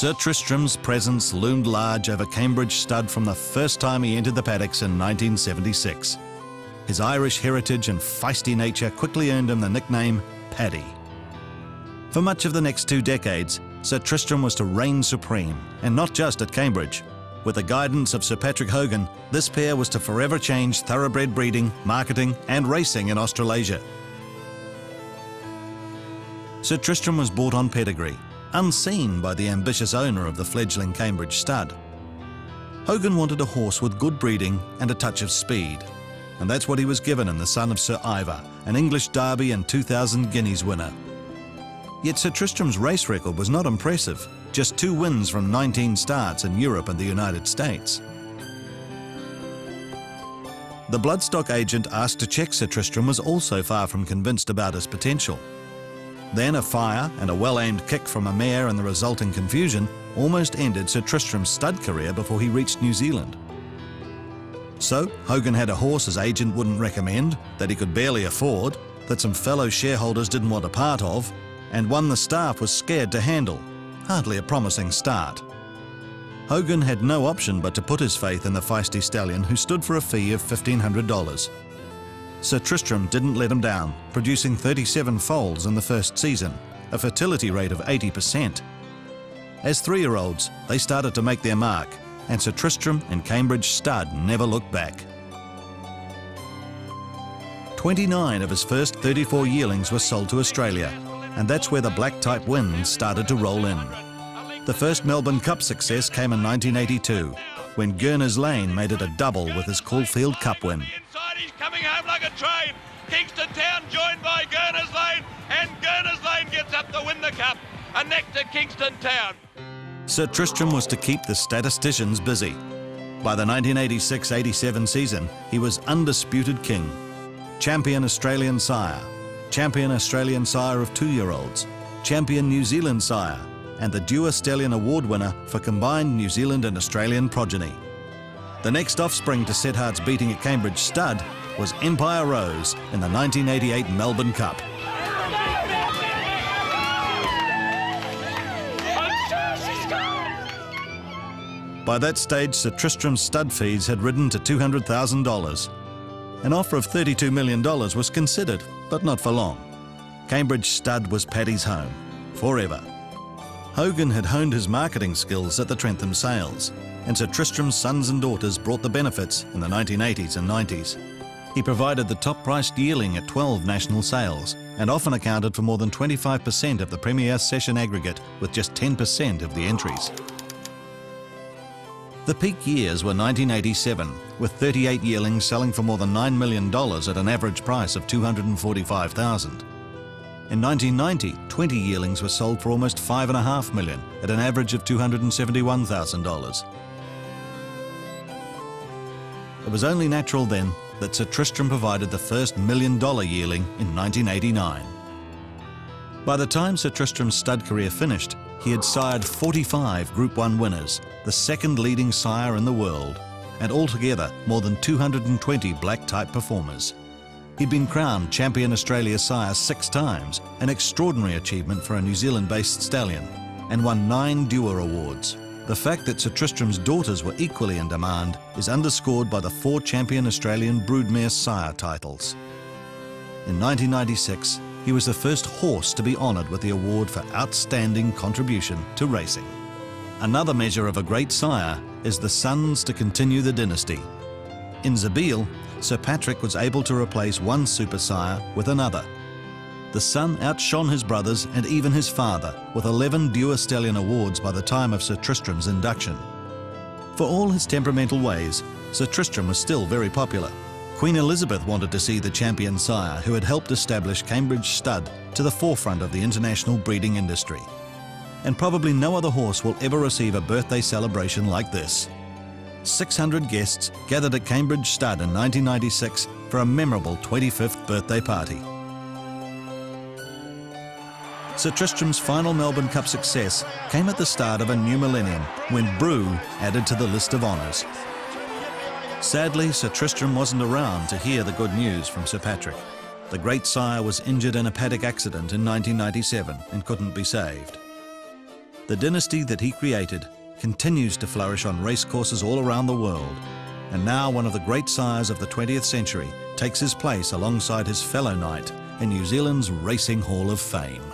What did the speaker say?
Sir Tristram's presence loomed large over Cambridge stud from the first time he entered the paddocks in 1976. His Irish heritage and feisty nature quickly earned him the nickname Paddy. For much of the next two decades, Sir Tristram was to reign supreme, and not just at Cambridge. With the guidance of Sir Patrick Hogan, this pair was to forever change thoroughbred breeding, marketing, and racing in Australasia. Sir Tristram was bought on pedigree, unseen by the ambitious owner of the fledgling Cambridge stud. Hogan wanted a horse with good breeding and a touch of speed, and that's what he was given in the son of Sir Ivor, an English Derby and 2,000 guineas winner. Yet Sir Tristram's race record was not impressive, just two wins from 19 starts in Europe and the United States. The bloodstock agent asked to check Sir Tristram was also far from convinced about his potential. Then a fire and a well-aimed kick from a mare and the resulting confusion almost ended Sir Tristram's stud career before he reached New Zealand. So Hogan had a horse his agent wouldn't recommend, that he could barely afford, that some fellow shareholders didn't want a part of, and one the staff was scared to handle. Hardly a promising start. Hogan had no option but to put his faith in the feisty stallion who stood for a fee of $1,500. Sir Tristram didn't let him down, producing 37 foals in the first season, a fertility rate of 80%. As three-year-olds, they started to make their mark, and Sir Tristram and Cambridge Stud never looked back. 29 of his first 34 yearlings were sold to Australia, and that's where the black type wins started to roll in. The first Melbourne Cup success came in 1982, when Gurner's Lane made it a double with his Caulfield Cup win. Coming home like a train. Kingston Town joined by Gurner's Lane, and Gurner's Lane gets up to win the cup. A neck to Kingston Town. Sir Tristram was to keep the statisticians busy. By the 1986-87 season, he was undisputed king. Champion Australian sire, champion Australian sire of two-year-olds, champion New Zealand sire, and the Dewar Stallion Award winner for combined New Zealand and Australian progeny. The next offspring to Sethart's beating at Cambridge Stud was Empire Rose in the 1988 Melbourne Cup. By that stage, Sir Tristram's stud fees had risen to $200,000. An offer of $32 million was considered, but not for long. Cambridge Stud was Paddy's home, forever. Hogan had honed his marketing skills at the Trentham sales, and Sir Tristram's sons and daughters brought the benefits in the 1980s and 90s. He provided the top-priced yearling at 12 national sales, and often accounted for more than 25% of the Premier Session aggregate, with just 10% of the entries. The peak years were 1987, with 38 yearlings selling for more than $9 million at an average price of 245,000. In 1990, 20 yearlings were sold for almost 5.5 million at an average of $271,000. It was only natural then that Sir Tristram provided the first million dollar yearling in 1989. By the time Sir Tristram's stud career finished, he had sired 45 Group 1 winners, the second leading sire in the world, and altogether more than 220 black type performers. He'd been crowned Champion Australia sire six times, an extraordinary achievement for a New Zealand-based stallion, and won nine Dewar Awards. The fact that Sir Tristram's daughters were equally in demand is underscored by the four Champion Australian Broodmare sire titles. In 1996, he was the first horse to be honoured with the award for outstanding contribution to racing. Another measure of a great sire is the sons to continue the dynasty. In Zabeel, Sir Patrick was able to replace one super sire with another. The son outshone his brothers and even his father with 11 Dewar Stallion awards by the time of Sir Tristram's induction. For all his temperamental ways, Sir Tristram was still very popular. Queen Elizabeth wanted to see the champion sire who had helped establish Cambridge Stud to the forefront of the international breeding industry. And probably no other horse will ever receive a birthday celebration like this. 600 guests gathered at Cambridge Stud in 1996 for a memorable 25th birthday party. Sir Tristram's final Melbourne Cup success came at the start of a new millennium when Brew added to the list of honours. Sadly, Sir Tristram wasn't around to hear the good news from Sir Patrick. The great sire was injured in a paddock accident in 1997 and couldn't be saved. The dynasty that he created continues to flourish on racecourses all around the world, and now one of the great sires of the 20th century takes his place alongside his fellow knight in New Zealand's Racing Hall of Fame.